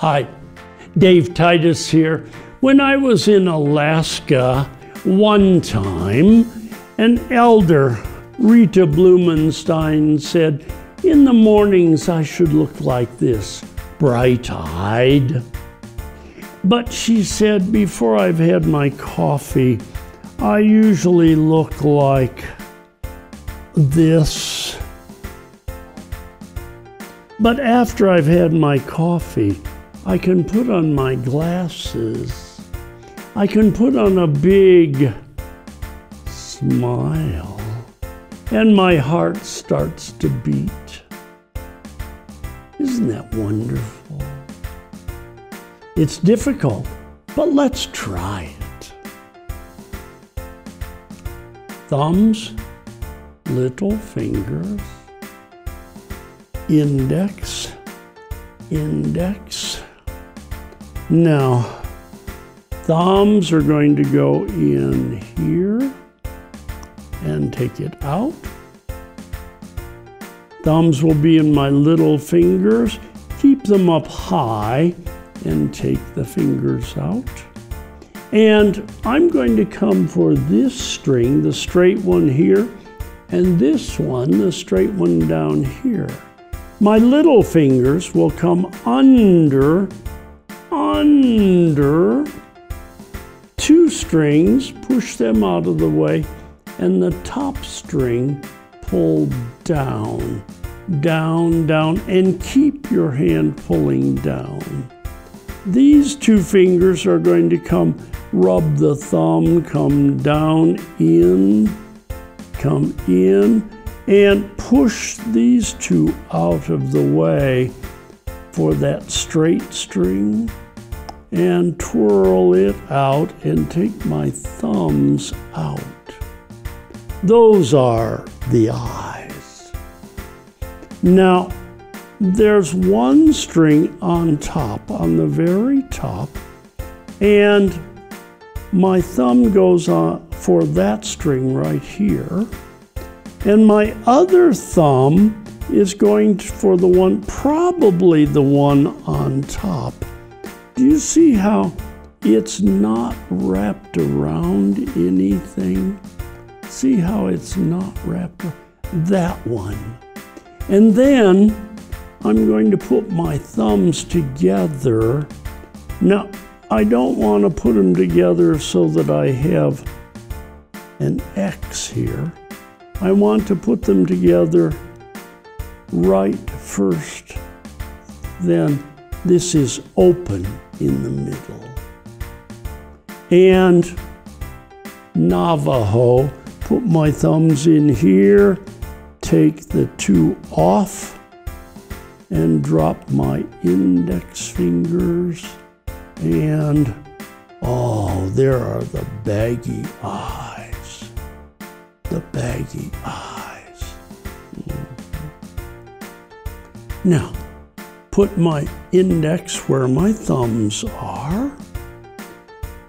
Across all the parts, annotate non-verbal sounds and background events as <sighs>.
Hi, Dave Titus here. When I was in Alaska one time, an elder, Rita Blumenstein, said, In the mornings I should look like this, bright eyed. But she said, Before I've had my coffee, I usually look like this. But after I've had my coffee, I can put on my glasses. I can put on a big smile. And my heart starts to beat. Isn't that wonderful? It's difficult, but let's try it. Thumbs, little fingers, index, index. Now, thumbs are going to go in here and take it out. Thumbs will be in my little fingers. Keep them up high and take the fingers out. And I'm going to come for this string, the straight one here, and this one, the straight one down here. My little fingers will come under, under two strings, push them out of the way, and the top string pull down, down, down, and keep your hand pulling down. These two fingers are going to come rub the thumb, come down, in, come in, and push these two out of the way for that straight string and twirl it out and take my thumbs out. Those are the eyes. Now, there's one string on top, on the very top, and my thumb goes on for that string right here. And my other thumb is going for the one, probably the one on top. Do you see how it's not wrapped around anything? See how it's not wrapped around? That one. And then I'm going to put my thumbs together. Now, I don't want to put them together so that I have an X here. I want to put them together right first. Then this is open in the middle. And Navajo, put my thumbs in here, take the two off, and drop my index fingers. And oh, there are the baggy eyes the baggy eyes. Mm-hmm. Now, put my index where my thumbs are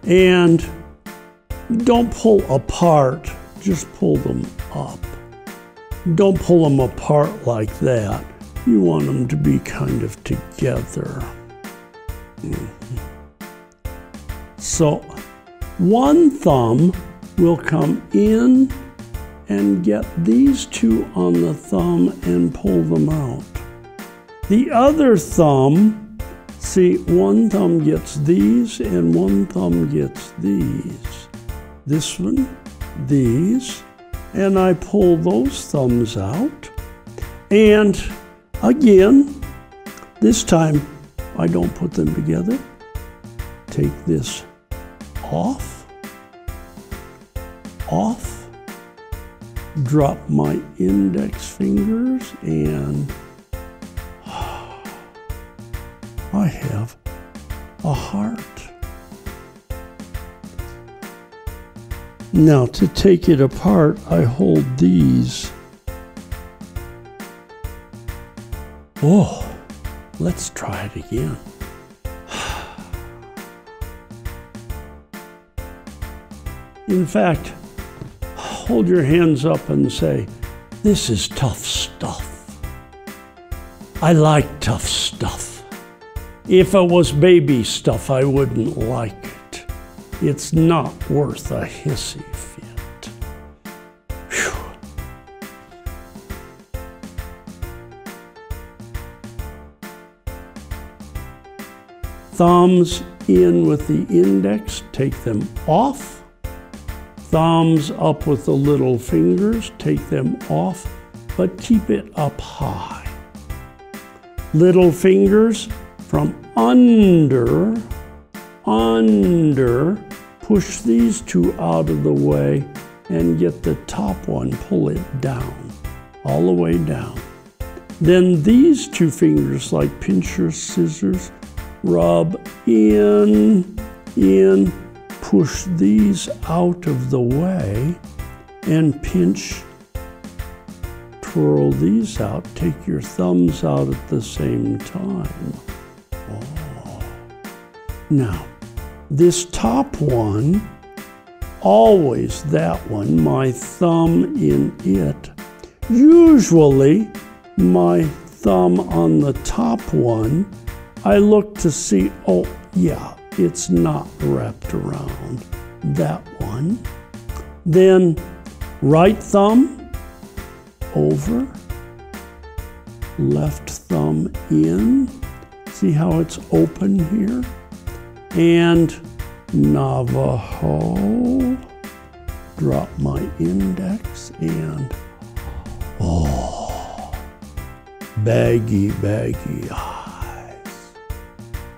and don't pull apart, just pull them up. Don't pull them apart like that. You want them to be kind of together. Mm-hmm. So one thumb will come in and get these two on the thumb and pull them out. The other thumb, see, one thumb gets these and one thumb gets these. This one, these, and I pull those thumbs out. And again, this time I don't put them together. Take this off, off, drop my index fingers and I have a heart. Now to take it apart, I hold these. Oh, let's try it again. <sighs> In fact, hold your hands up and say, This is tough stuff. I like tough stuff. If it was baby stuff, I wouldn't like it. It's not worth a hissy fit. Whew. Thumbs in with the index, take them off. Thumbs up with the little fingers, take them off, but keep it up high. Little fingers from under, under, push these two out of the way and get the top one, pull it down, all the way down. Then these two fingers, like pincher scissors, rub in, in, push these out of the way and pinch, twirl these out, take your thumbs out at the same time. Now, this top one, always that one, my thumb in it. Usually, my thumb on the top one I look to see, oh, yeah, it's not wrapped around that one. Then right thumb over, left thumb in. See how it's open here? And Navajo. Drop my index and, oh, baggy, baggy. Eyes.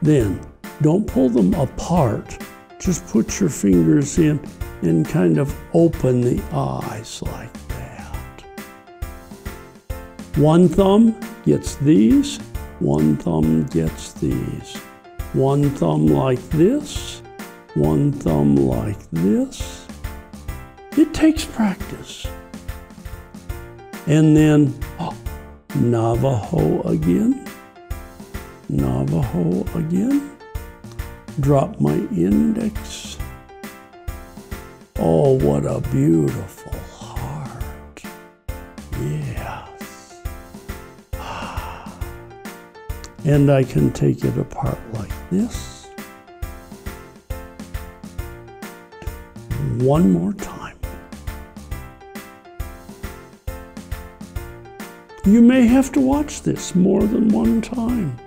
Then don't pull them apart. Just put your fingers in and kind of open the eyes like that. One thumb gets these, one thumb gets these. One thumb like this, one thumb like this. It takes practice. And then oh, Navajo again. Navajo again. Drop my index. Oh, what a beautiful And I can take it apart like this. One more time. You may have to watch this more than one time.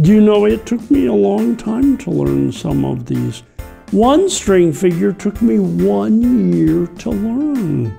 Do you know it took me a long time to learn some of these? One string figure took me one year to learn.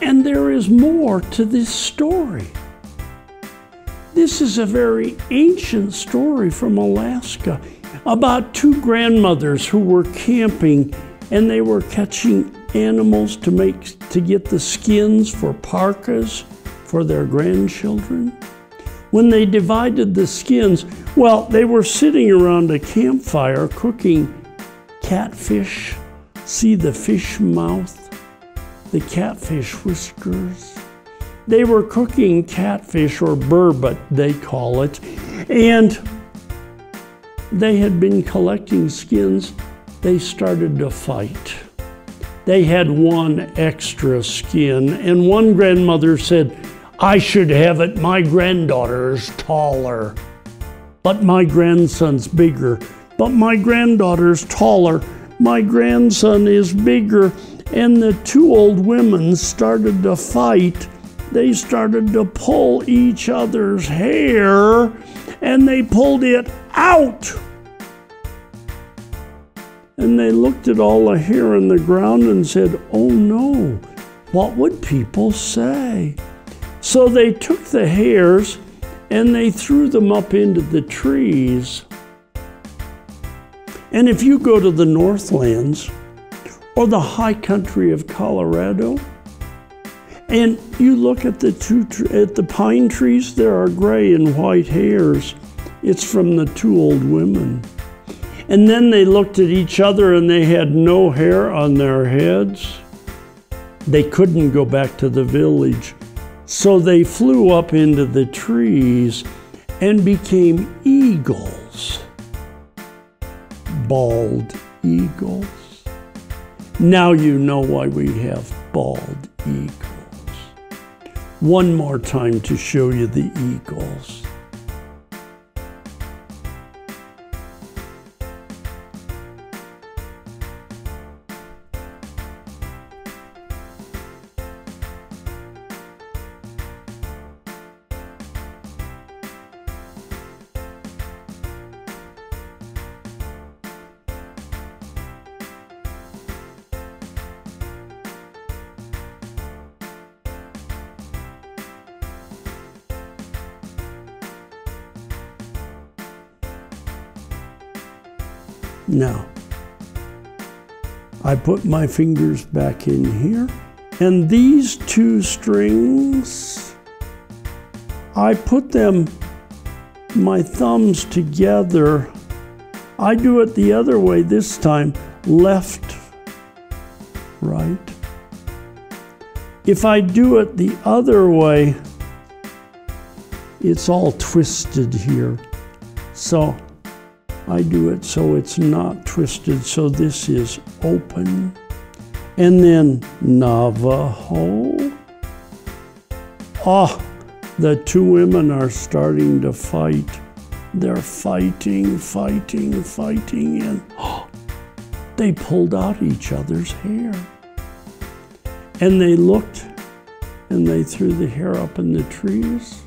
And there is more to this story. This is a very ancient story from Alaska about two grandmothers who were camping and they were catching animals to make to get the skins for parkas for their grandchildren. When they divided the skins, well, they were sitting around a campfire cooking catfish. See the fish mouth? The catfish whiskers. They were cooking catfish or burbot, they call it, and they had been collecting skins. They started to fight. They had one extra skin, and one grandmother said, I should have it. My granddaughter's taller. But my grandson's bigger. But my granddaughter's taller. My grandson is bigger. And the two old women started to fight. They started to pull each other's hair and they pulled it out. And they looked at all the hair on the ground and said, Oh no, what would people say? So they took the hairs and they threw them up into the trees. And if you go to the Northlands or the high country of Colorado, and you look at the two at the pine trees, there are gray and white hairs. It's from the two old women. And then they looked at each other and they had no hair on their heads. They couldn't go back to the village so they flew up into the trees and became eagles. Bald eagles. Now you know why we have bald eagles. One more time to show you the eagles. Now, I put my fingers back in here, and these two strings, I put them, my thumbs together. I do it the other way this time, left, right. If I do it the other way, it's all twisted here. So I do it so it's not twisted, so this is open. And then Navajo. Ah, the two women are starting to fight. They're fighting, fighting, fighting, and oh, <gasps> they pulled out each other's hair. And they looked and they threw the hair up in the trees.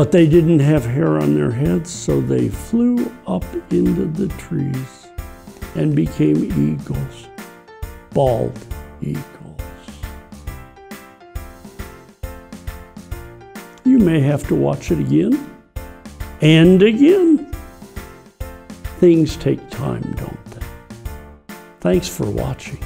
But they didn't have hair on their heads, so they flew up into the trees and became eagles, bald eagles. You may have to watch it again and again. Things take time, don't they? Thanks for watching.